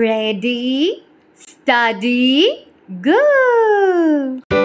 Ready, study, go!